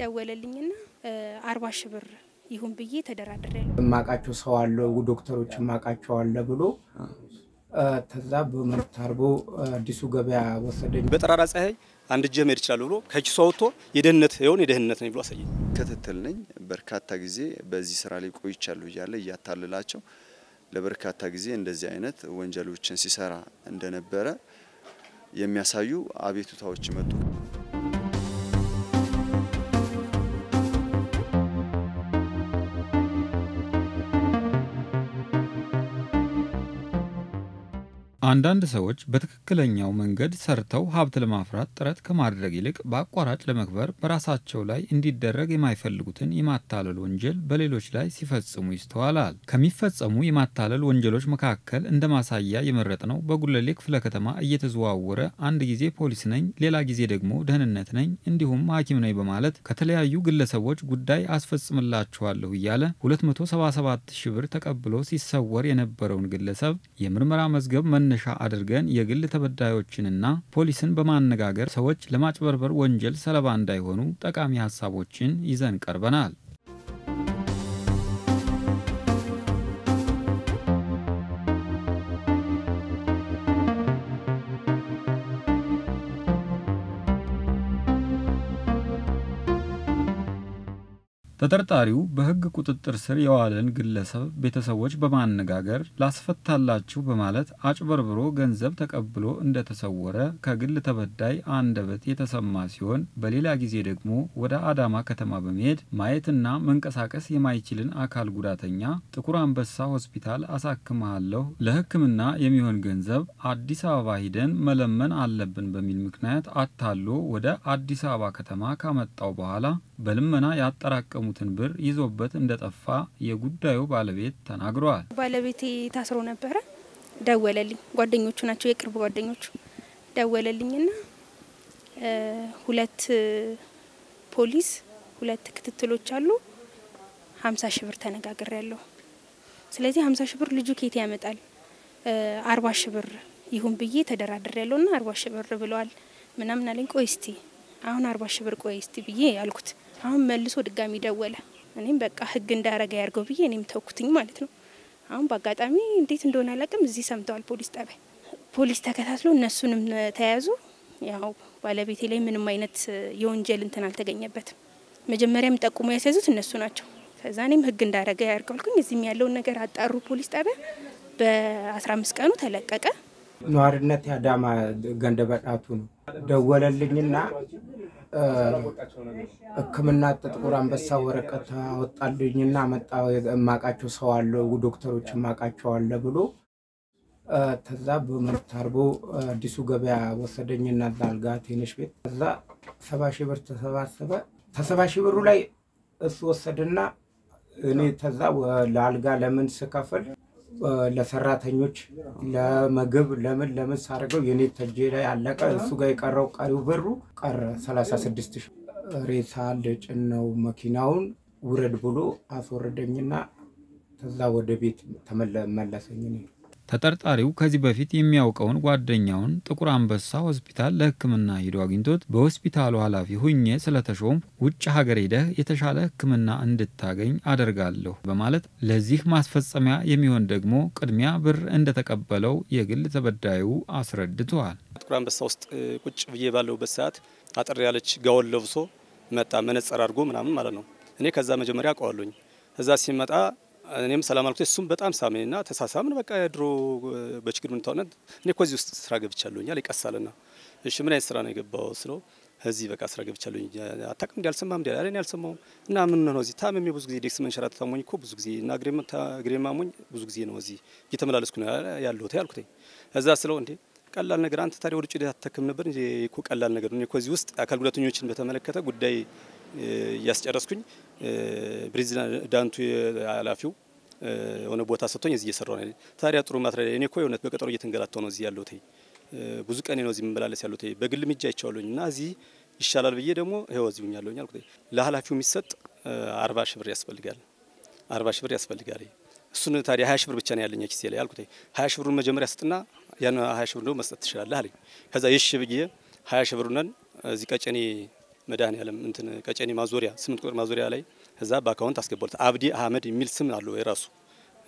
ደወለልኝና አርባ ሺ ብር ይሁን ብዬ ተደራድሬያለሁ። የማውቃቸው ሰው አለ ዶክተሮች የማውቃቸው አለ ብሎ ተዛ በመርት አርጎ አዲሱ ገበያ ወሰደኝ። በጠራራ ፀሐይ አንድ እጄ መሄድ ይችላል ብሎ ከኪሱ አውጥቶ የደህንነት የሆን የደህንነት ነኝ ብሎ አሳየኝ። ክትትል ነኝ። በርካታ ጊዜ በዚህ ስራ ላይ ቆይቻለሁ እያለ እያታልላቸው ለበርካታ ጊዜ እንደዚህ አይነት ወንጀሎችን ሲሰራ እንደነበረ የሚያሳዩ አቤቱታዎች መጡ። አንዳንድ ሰዎች በትክክለኛው መንገድ ሰርተው ሀብት ለማፍራት ጥረት ከማድረግ ይልቅ በአቋራጭ ለመክበር በራሳቸው ላይ እንዲደረግ የማይፈልጉትን የማታለል ወንጀል በሌሎች ላይ ሲፈጽሙ ይስተዋላል። ከሚፈጸሙ የማታለል ወንጀሎች መካከል እንደ ማሳያ የመረጥነው በጉለሌ ክፍለ ከተማ እየተዘዋወረ አንድ ጊዜ ፖሊስ ነኝ፣ ሌላ ጊዜ ደግሞ ደህንነት ነኝ እንዲሁም ሐኪም ነኝ በማለት ከተለያዩ ግለሰቦች ጉዳይ አስፈጽምላችኋለሁ እያለ 277 ሺህ ብር ተቀብሎ ሲሰወር የነበረውን ግለሰብ የምርመራ መዝገብ መነሻ አድርገን የግል ተበዳዮችንና ፖሊስን በማነጋገር ሰዎች ለማጭበርበር ወንጀል ሰለባ እንዳይሆኑ ጠቃሚ ሀሳቦችን ይዘን ቀርበናል። ተጠርጣሪው በሕግ ቁጥጥር ስር የዋለን ግለሰብ ቤተሰቦች በማነጋገር ላስፈታላችሁ በማለት አጭበርብሮ ገንዘብ ተቀብሎ እንደተሰወረ ከግል ተበዳይ አንደበት የተሰማ ሲሆን በሌላ ጊዜ ደግሞ ወደ አዳማ ከተማ በመሄድ ማየትና መንቀሳቀስ የማይችልን አካል ጉዳተኛ ጥቁር አንበሳ ሆስፒታል አሳክመሃለሁ፣ ለሕክምና የሚሆን ገንዘብ አዲስ አበባ ሂደን መለመን አለብን በሚል ምክንያት አታሎ ወደ አዲስ አበባ ከተማ ካመጣው በኋላ በልመና ያጠራቀሙ ሙትን ብር ይዞበት እንደጠፋ የጉዳዩ ባለቤት ተናግረዋል። ባለቤቴ ታስሮ ነበረ። ደወለልኝ። ጓደኞቹ ናቸው የቅርብ ጓደኞቹ። ደወለልኝና ሁለት ፖሊስ ሁለት ክትትሎች አሉ፣ ሀምሳ ሺ ብር ተነጋግሬ ያለሁ። ስለዚህ ሀምሳ ሺ ብር ልጁ ኬት ያመጣል? አርባ ሺ ብር ይሁን ብዬ ተደራድሬ ያለሁ ና አርባ ሺ ብር ብለዋል ምናምን አለኝ። ቆይ እስቲ አሁን አርባ ሺ ብር ቆይ እስቲ ብዬ ያልኩት አሁን መልሶ ድጋሚ ደወለ። እኔም በቃ ህግ እንዳረገ ያርገው ብዬ እኔም ተውኩትኝ ማለት ነው። አሁን በአጋጣሚ እንዴት እንደሆነ አላውቅም፣ እዚህ ሰምተዋል ፖሊስ ጣቢያ። ፖሊስ ተከታትሎ እነሱንም ተያዙ። ያው ባለቤቴ ላይ ምንም አይነት የወንጀል እንትን አልተገኘበትም። መጀመሪያም ጠቁሞ ያስያዙት እነሱ ናቸው። ከዛ እኔም ህግ እንዳረገ ያርገው አልኩኝ። እዚህም ያለውን ነገር አጣሩ ፖሊስ ጣቢያ። በአስራ አምስት ቀኑ ተለቀቀ። ነዋሪነት የአዳማ ገንደበጣቱ ነው። ደወለልኝና ሕክምና ጥቁር አንበሳ ወረቀት አወጣልኝና መጣ የማውቃቸው ሰው አለ ዶክተሮች የማውቃቸው አለ ብሎ ተዛ በመርት አርጎ አዲሱ ገበያ ወሰደኝና እዛ አልጋ ትንሽ ቤት ከዛ ሰባ ሺህ ብር ተሰባሰበ። ከሰባ ሺህ ብሩ ላይ እሱ ወሰድና እኔ ተዛ ለአልጋ ለምን ስከፍል ለሰራተኞች ለምግብ ለምን ለምን ሳደርገው የኔ ተጄ ላይ አለቀ። እሱ ጋር የቀረው ቀሪው ብሩ ቀረ 36 ሺህ ሬሳ ልጭን ነው መኪናውን ውረድ ብሎ አስወረደኝና ከዛ ወደ ቤት ተመለሰኝ። እኔ ተጠርጣሪው ከዚህ በፊት የሚያውቀውን ጓደኛውን ጥቁር አንበሳ ሆስፒታል ለሕክምና ሂዶ አግኝቶት በሆስፒታሉ ኃላፊ ሁኜ ስለተሾም ውጭ ሀገር ሄደህ የተሻለ ሕክምና እንድታገኝ አደርጋለሁ በማለት ለዚህ ማስፈጸሚያ የሚሆን ደግሞ ቅድሚያ ብር እንደተቀበለው የግል ተበዳዩ አስረድተዋል። ጥቁር አንበሳ ውስጥ ቁጭ ብዬ ባለሁበት ሰዓት አጠር ያለች ጋውን ለብሶ መጣ፣ መነጸር አድርጎ ምናምን ማለት ነው። እኔ ከዛ መጀመሪያ አውቀዋለሁኝ። እዛ ሲመጣ እኔም ሰላም አልኩት። እሱም በጣም ሳመኝና ተሳሳምን። በቃ ድሮ በችግር ምን ታውነት እኔ እኮ እዚህ ውስጥ ስራ ገብቻለሁኝ ይቀሳልና እሺ ምን አይነት ስራ ነው የገባው ስለው እዚህ በቃ ስራ ገብቻለሁኝ። አታውቅም እንዲ አልሰማህም እንዲ እኔ አልሰማሁም እና ምን ነው እዚህ ታምሜ ብዙ ጊዜ ዴክስ መንሸራተት ታሞኝ እኮ ብዙ ጊዜ እና እግሬ ማሞኝ ብዙ ጊዜ ነው እዚህ እየተመላለስኩ ነው ያለሁት ያልኩት። እዛ ስለው እንዴ ቀላል ነገር አንተ ታዲያ ወደ ውጭ አትተክም ነበር እኮ ቀላል ነገር ነው። እኮ እዚህ ውስጥ አካል ጉዳተኞችን በተመለከተ ጉዳይ እያስጨረስኩኝ ፕሬዚዳንቱ ኃላፊው የሆነ ቦታ ሰጥቶኝ እዚህ እየሰራሁ ነው። ታዲያ ጥሩ ማትሪያ እኔ እኮ የእውነት በቀጠሮ እየተንገላታሁ ነው እዚህ ያለሁት ብዙ ቀኔ ነው እዚህ የምመላለስ ያለሁት በግል ምጃ አይቼዋለሁኝ እና እዚህ ይሻላል ብዬ ደግሞ ይኸው እዚህ ሁኛለሁኝ አልኩት። ለኃላፊው የሚሰጥ አርባ ሺህ ብር ያስፈልጋል፣ አርባ ሺህ ብር ያስፈልጋል። እሱን ታዲያ ሀያ ሺህ ብር ብቻ ነው ያለኝ ኪሴ ላይ አልኩት። ሀያ ሺህ ብሩን መጀመሪያ ስጥና ያን ሀያ ሺህ ብር ደግሞ መስጠት ትችላለህ አለኝ። ከዛ ይሽ ብዬ ሀያ ሺህ ብሩን እዚህ ቀጨኔ መድኃኔዓለም እንትን ቀጨኔ ማዞሪያ ስምንት ቁጥር ማዞሪያ ላይ እዛ በ account አስገባለት። አብዲ አህመድ የሚል ስም አለው የራሱ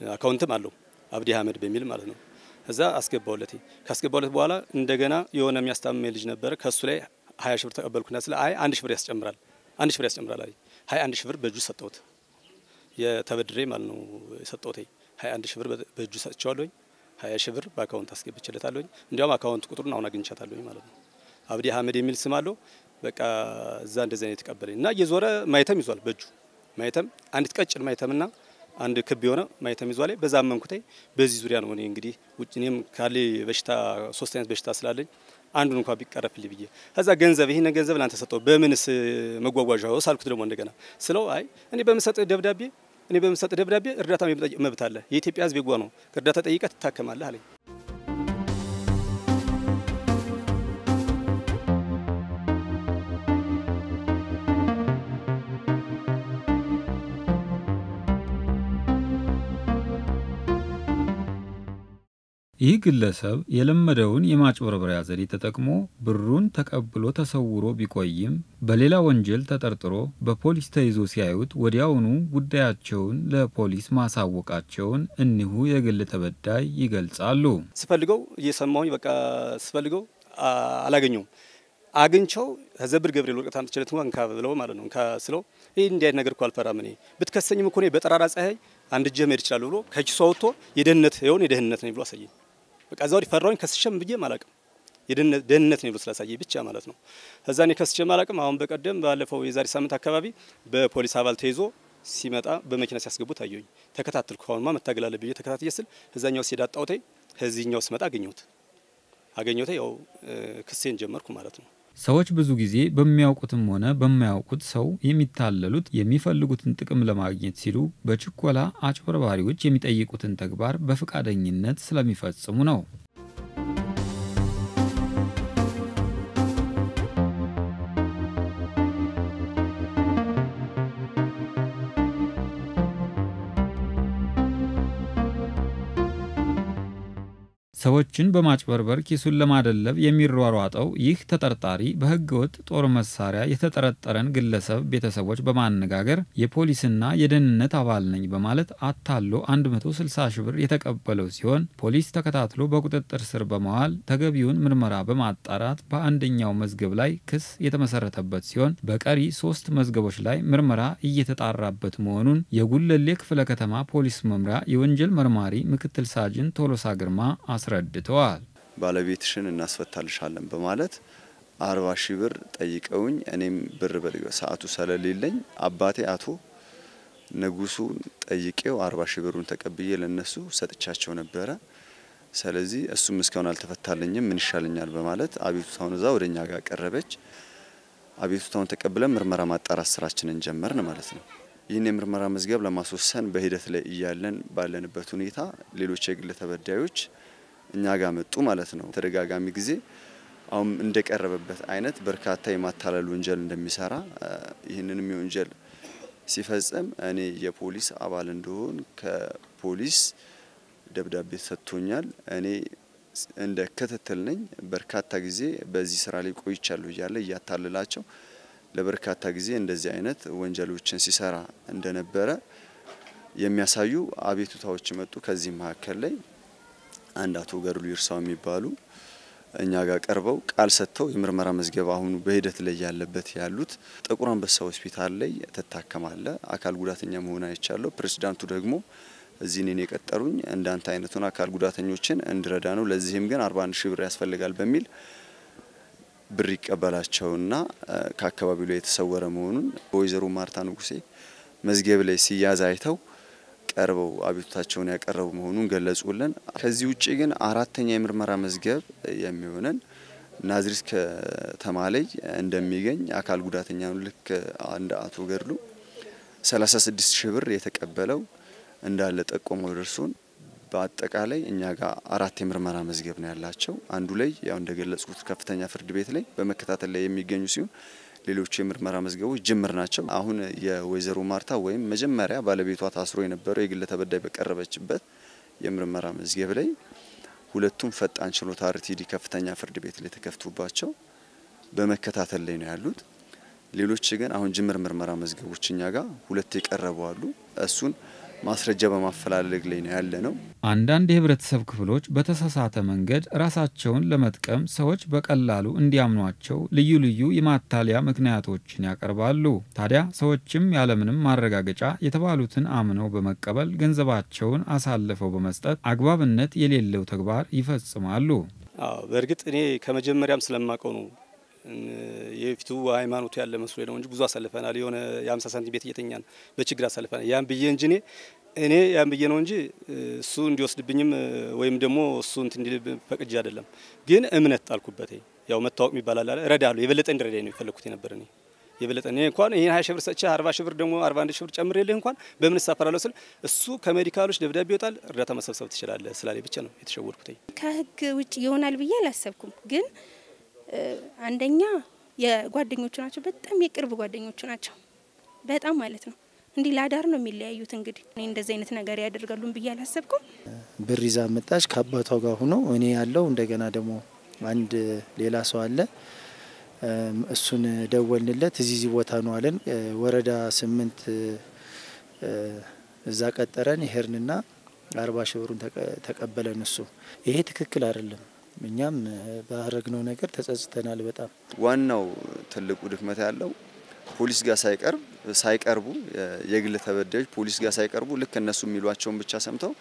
account ም አለው አብዲ አህመድ በሚል ማለት ነው። እዛ አስገባውለት። ካስገባውለት በኋላ እንደገና የሆነ የሚያስታምም ልጅ ነበረ። ከሱ ላይ ሀያ ሺህ ብር ተቀበልኩና ስለ አይ አንድ ሺህ ብር ያስጨምራል አንድ ሺህ ብር ያስጨምራል አለኝ። ሀያ አንድ ሺህ ብር በእጁ ሰጠሁት። ተበድሬ ማለት ነው የሰጠሁት ሀያ አንድ ሺህ ብር በእጁ ሰጥቼዋለሁኝ። ሀያ ሺህ ብር በ account አስገብቼለታለሁኝ። እንዲያውም account ቁጥሩን አሁን አግኝቻታለሁኝ ማለት ነው። አብዲ አህመድ የሚል ስም አለው። በቃ እዛ እንደዚህ አይነት የተቀበለኝ እና እየዞረ ማይተም ይዟል በእጁ። ማይተም አንዲት ቀጭን ማይተምና አንድ ክብ የሆነ ማይተም ይዟል። በዛ አመንኩታይ በዚህ ዙሪያ ነው እኔ እንግዲህ ውጭ እኔም ካለ በሽታ ሶስት አይነት በሽታ ስላለኝ አንዱን እንኳን ቢቀረፍልኝ ብዬ ከዛ ገንዘብ ይሄን ገንዘብ ላንተ ሰጠው። በምንስ መጓጓዣ ሳልኩት ደግሞ እንደገና ስለው አይ እኔ በምሰጥ ደብዳቤ እኔ በምሰጥ ደብዳቤ እርዳታ መብት አለ። የኢትዮጵያ ሕዝብ የጓ ነው። እርዳታ ጠይቀህ ትታከማለህ አለኝ። ይህ ግለሰብ የለመደውን የማጭበርበሪያ ዘዴ ተጠቅሞ ብሩን ተቀብሎ ተሰውሮ ቢቆይም በሌላ ወንጀል ተጠርጥሮ በፖሊስ ተይዞ ሲያዩት ወዲያውኑ ጉዳያቸውን ለፖሊስ ማሳወቃቸውን እኒሁ የግል ተበዳይ ይገልጻሉ። ስፈልገው እየሰማሁኝ በቃ ስፈልገው አላገኘውም። አግኝቸው ዘብር ገብርኤል ወረቀት አምጥቼለት እንኳን እንካ ብለው ማለት ነው ስለው ይህ እንዲህ ነገር እኮ አልፈራም እኔ ብትከሰኝም እኮ እኔ በጠራራ ፀሐይ አንድ እጄ መሄድ ይችላል ብሎ ከኪሱ አውጥቶ የደህንነት ይሁን የደህንነት ነኝ ብሎ አሳየኝ። በቃ እዛ ወዲህ ፈራሁኝ። ከስሸም ብዬም አላቅም የደህንነት ነኝ ብሎ ስላሳየኝ ብቻ ማለት ነው። እዛ እኔ ከስሸም አላቅም። አሁን በቀደም ባለፈው የዛሬ ሳምንት አካባቢ በፖሊስ አባል ተይዞ ሲመጣ በመኪና ሲያስገቡ ታየኝ። ተከታተልኩ። አሁንማ መታገል አለብኝ ብዬ ተከታትዬ ስል እዛኛው ሲሄድ አጣሁት። ከዚህኛው ስመጣ አገኘሁት አገኘሁት። ያው ክሴን ጀመርኩ ማለት ነው። ሰዎች ብዙ ጊዜ በሚያውቁትም ሆነ በማያውቁት ሰው የሚታለሉት የሚፈልጉትን ጥቅም ለማግኘት ሲሉ በችኮላ አጭበርባሪዎች የሚጠይቁትን ተግባር በፈቃደኝነት ስለሚፈጽሙ ነው። ሰዎችን በማጭበርበር ኪሱን ለማደለብ የሚሯሯጠው ይህ ተጠርጣሪ በሕገወጥ ጦር መሳሪያ የተጠረጠረን ግለሰብ ቤተሰቦች በማነጋገር የፖሊስና የደህንነት አባል ነኝ በማለት አታሎ 160 ሺህ ብር የተቀበለው ሲሆን ፖሊስ ተከታትሎ በቁጥጥር ስር በመዋል ተገቢውን ምርመራ በማጣራት በአንደኛው መዝገብ ላይ ክስ የተመሰረተበት ሲሆን በቀሪ ሶስት መዝገቦች ላይ ምርመራ እየተጣራበት መሆኑን የጉለሌ ክፍለ ከተማ ፖሊስ መምሪያ የወንጀል መርማሪ ምክትል ሳጅን ቶሎሳ ግርማ አስረድተዋል። ባለቤትሽን እናስፈታልሻለን በማለት አርባ ሺህ ብር ጠይቀውኝ እኔም ብር ሰዓቱ ስለሌለኝ አባቴ አቶ ንጉሱን ጠይቄው አርባ ሺህ ብሩን ተቀብዬ ለነሱ ሰጥቻቸው ነበረ። ስለዚህ እሱም እስካሁን አልተፈታልኝም ምን ይሻለኛል በማለት አቤቱታውን እዛ ወደ እኛ ጋር ቀረበች። አቤቱታውን ተቀብለን ምርመራ ማጣራት ስራችንን ጀመርን ማለት ነው። ይህን የምርመራ መዝገብ ለማስወሰን በሂደት ላይ እያለን ባለንበት ሁኔታ ሌሎች የግል ተበዳዮች እኛ ጋር መጡ ማለት ነው። ተደጋጋሚ ጊዜ አሁን እንደቀረበበት አይነት በርካታ የማታለል ወንጀል እንደሚሰራ ይህንንም የወንጀል ሲፈጽም እኔ የፖሊስ አባል እንደሆን ከፖሊስ ደብዳቤ ሰጥቶኛል። እኔ እንደ ክትትል ነኝ። በርካታ ጊዜ በዚህ ስራ ላይ ቆይቻለሁ እያለ እያታለላቸው ለበርካታ ጊዜ እንደዚህ አይነት ወንጀሎችን ሲሰራ እንደነበረ የሚያሳዩ አቤቱታዎች መጡ። ከዚህ መካከል ላይ አንድ አቶ ገድሉ ይርሳው የሚባሉ እኛ ጋር ቀርበው ቃል ሰጥተው የምርመራ መዝገብ አሁኑ በሂደት ላይ ያለበት ያሉት ጥቁር አንበሳ ሆስፒታል ላይ ትታከማለ፣ አካል ጉዳተኛ መሆን አይቻለሁ። ፕሬዚዳንቱ ደግሞ እዚህ እኔን የቀጠሩኝ እንዳንተ አይነቱን አካል ጉዳተኞችን እንድረዳ ነው። ለዚህም ግን 41 ሺህ ብር ያስፈልጋል በሚል ብር ይቀበላቸውና ከአካባቢው ላይ የተሰወረ መሆኑን በወይዘሮ ማርታ ንጉሴ መዝገብ ላይ ሲያዝ አይተው ቀርበው አቤቱታቸውን ያቀረቡ መሆኑን ገለጹልን። ከዚህ ውጭ ግን አራተኛ የምርመራ መዝገብ የሚሆነን ናዝሪት ከተማ ላይ እንደሚገኝ አካል ጉዳተኛ ልክ አንድ አቶ ገድሉ 36 ሺህ ብር የተቀበለው እንዳለ ጠቆመው ደርሶን በአጠቃላይ እኛ ጋር አራት የምርመራ መዝገብ ነው ያላቸው። አንዱ ላይ ያው እንደገለጽኩት ከፍተኛ ፍርድ ቤት ላይ በመከታተል ላይ የሚገኙ ሲሆን ሌሎቹ የምርመራ መዝገቦች ጅምር ናቸው። አሁን የወይዘሮ ማርታ ወይም መጀመሪያ ባለቤቷ ታስሮ የነበረው የግል ተበዳይ በቀረበችበት የምርመራ መዝገብ ላይ ሁለቱም ፈጣን ችሎት አርቲዲ ከፍተኛ ፍርድ ቤት ላይ ተከፍቶባቸው በመከታተል ላይ ነው ያሉት። ሌሎች ግን አሁን ጅምር ምርመራ መዝገቦች እኛ ጋር ሁለት የቀረቡ አሉ። እሱን ማስረጃ በማፈላለግ ላይ ነው ያለ ነው። አንዳንድ የህብረተሰብ ክፍሎች በተሳሳተ መንገድ ራሳቸውን ለመጥቀም ሰዎች በቀላሉ እንዲያምኗቸው ልዩ ልዩ የማታለያ ምክንያቶችን ያቀርባሉ። ታዲያ ሰዎችም ያለምንም ማረጋገጫ የተባሉትን አምነው በመቀበል ገንዘባቸውን አሳልፈው በመስጠት አግባብነት የሌለው ተግባር ይፈጽማሉ። አዎ በእርግጥ እኔ ከመጀመሪያም ስለማውቀው ነው የፊቱ ሃይማኖቱ ያለ መስሎ ነው እንጂ ብዙ አሳልፈናል። የሆነ የአምሳ ሳንቲም ቤት እየተኛን በችግር አሳልፈናል። ያን ብዬ እንጂ እኔ እኔ ያን ብዬ ነው እንጂ እሱ እንዲወስድብኝም ወይም ደግሞ እሱ እንትን እንዲል ፈቅጄ አይደለም። ግን እምነት ጣልኩበት። ያው መታወቅ የሚባል አለ እረዳለሁ። የበለጠ እንዲረዳኝ ነው የፈለግኩት የነበር እኔ የበለጠ እኔ እንኳን ይህን ሀያ ሺህ ብር ሰጥቼ አርባ ሺህ ብር ደግሞ አርባ አንድ ሺህ ብር ጨምሬልህ እንኳን በምን እሳፈራለሁ ስል እሱ ከሜዲካሎች ደብዳቤ ይወጣል እርዳታ መሰብሰብ ትችላለህ ስላለኝ ብቻ ነው የተሸወድኩት። ከህግ ውጭ ይሆናል ብዬ አላሰብኩም ግን አንደኛ የጓደኞቹ ናቸው። በጣም የቅርብ ጓደኞቹ ናቸው። በጣም ማለት ነው። እንዲህ ላዳር ነው የሚለያዩት። እንግዲህ እኔ እንደዚህ አይነት ነገር ያደርጋሉን ብዬ አላሰብኩም። ብር ይዛ መጣች ከአባቷ ጋር ሆኖ እኔ ያለው እንደገና ደግሞ አንድ ሌላ ሰው አለ። እሱን ደወልንለት። እዚህ እዚህ ቦታ ነው አለን። ወረዳ ስምንት እዛ ቀጠረን። ሄርንና አርባ ሺህ ብሩን ተቀበለን። እሱ ይሄ ትክክል አይደለም። እኛም ባረግነው ነገር ተጸጽተናል። በጣም ዋናው ትልቁ ድክመት ያለው ፖሊስ ጋር ሳይቀርብ ሳይቀርቡ የግል ተበዳዮች ፖሊስ ጋር ሳይቀርቡ ልክ እነሱ የሚሏቸውን ብቻ ሰምተው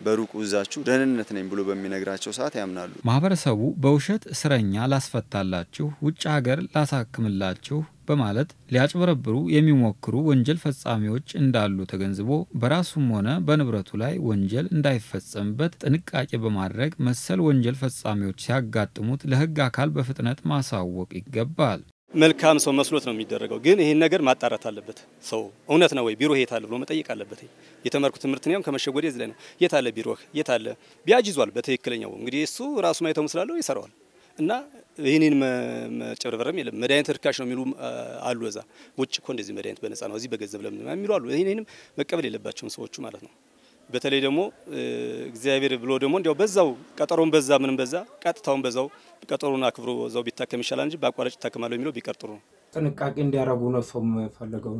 በሩቁ እዛችሁ ደህንነት ነኝ ብሎ በሚነግራቸው ሰዓት ያምናሉ። ማህበረሰቡ በውሸት እስረኛ ላስፈታላችሁ፣ ውጭ ሀገር ላሳክምላችሁ በማለት ሊያጭበረብሩ የሚሞክሩ ወንጀል ፈጻሚዎች እንዳሉ ተገንዝቦ በራሱም ሆነ በንብረቱ ላይ ወንጀል እንዳይፈጸምበት ጥንቃቄ በማድረግ መሰል ወንጀል ፈጻሚዎች ሲያጋጥሙት ለሕግ አካል በፍጥነት ማሳወቅ ይገባል። መልካም ሰው መስሎት ነው የሚደረገው። ግን ይህን ነገር ማጣራት አለበት። ሰው እውነት ነው ወይ ቢሮ የት አለ ብሎ መጠየቅ አለበት። የተመርኩት ትምህርት ነው ከመሸጎዴ እዚህ ላይ ነው። የት አለ ቢሮህ የት አለ ቢያጅ ይዟል። በትክክለኛው እንግዲህ እሱ ራሱ ማየተው ስላለው ይሰራዋል እና ይህንን መጨበርበርም የለም። መድኃኒት ርካሽ ነው የሚሉ አሉ። እዛ ውጭ እኮ እንደዚህ መድኃኒት በነጻ ነው እዚህ በገንዘብ ለምን የሚሉ አሉ። ይህንንም መቀበል የለባቸውም ሰዎቹ ማለት ነው። በተለይ ደግሞ እግዚአብሔር ብሎ ደግሞ እንዲያው በዛው ቀጠሮን በዛ ምንም በዛ ቀጥታውን በዛው ቀጠሮን አክብሮ እዛው ቢታከም ይሻላል እንጂ በአቋራጭ ይታከማለሁ የሚለው ቢቀር ጥሩ ነው። ጥንቃቄ እንዲያደርጉ ነው ሰው የምፈልገው።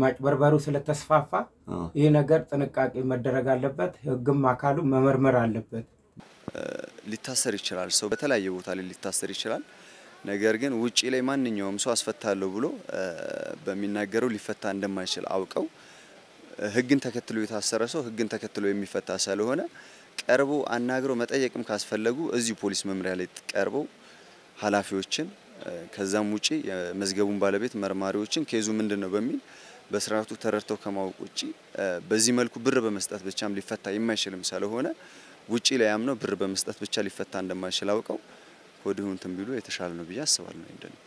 ማጭበርበሩ ስለተስፋፋ ይህ ነገር ጥንቃቄ መደረግ አለበት። ሕግም አካሉ መመርመር አለበት። ሊታሰር ይችላል። ሰው በተለያየ ቦታ ላይ ሊታሰር ይችላል። ነገር ግን ውጪ ላይ ማንኛውም ሰው አስፈታለሁ ብሎ በሚናገረው ሊፈታ እንደማይችል አውቀው ህግን ተከትሎ የታሰረ ሰው ህግን ተከትሎ የሚፈታ ስለሆነ ቀርቦ አናግረው መጠየቅም ካስፈለጉ እዚሁ ፖሊስ መምሪያ ላይ ቀርበው ኃላፊዎችን ከዛም ውጪ የመዝገቡን ባለቤት መርማሪዎችን ኬዙ ምንድን ነው በሚል በስርዓቱ ተረድተው ከማወቅ ውጪ በዚህ መልኩ ብር በመስጠት ብቻም ሊፈታ የማይችልም ስለሆነ ውጪ ላይ አምነው ብር በመስጠት ብቻ ሊፈታ እንደማይችል አውቀው ወዲሁ እንትን ቢሉ የተሻለ ነው ብዬ አስባለሁ።